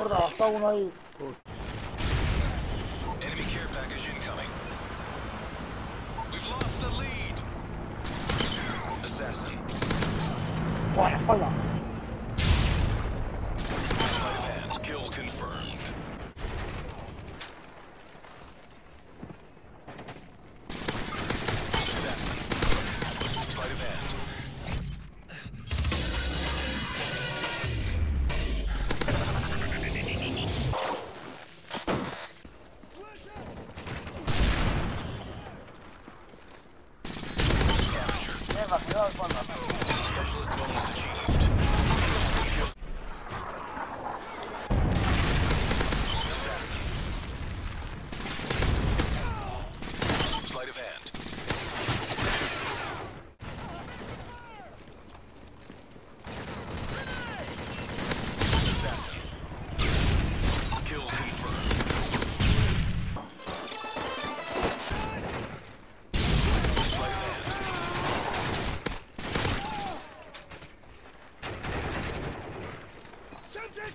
está uno ahí. Enemy care package incoming. We've lost the lead. Assassin. ¡Buah, la espalda! Specialist bonus achieved.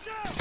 Scavenger.